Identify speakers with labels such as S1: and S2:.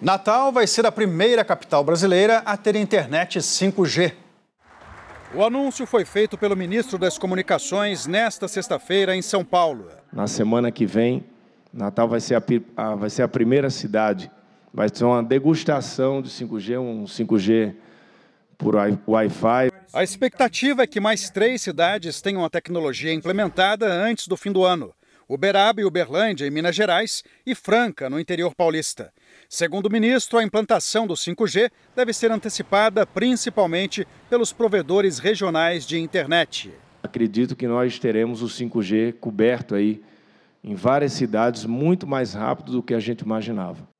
S1: Natal vai ser a primeira capital brasileira a ter internet 5G. O anúncio foi feito pelo ministro das Comunicações nesta sexta-feira em São Paulo.
S2: Na semana que vem, Natal vai ser a, vai ser a primeira cidade. Vai ser uma degustação de 5G, um 5G por Wi-Fi.
S1: A expectativa é que mais três cidades tenham a tecnologia implementada antes do fim do ano. Uberaba e Uberlândia, em Minas Gerais, e Franca, no interior paulista. Segundo o ministro, a implantação do 5G deve ser antecipada principalmente pelos provedores regionais de internet.
S2: Acredito que nós teremos o 5G coberto aí em várias cidades muito mais rápido do que a gente imaginava.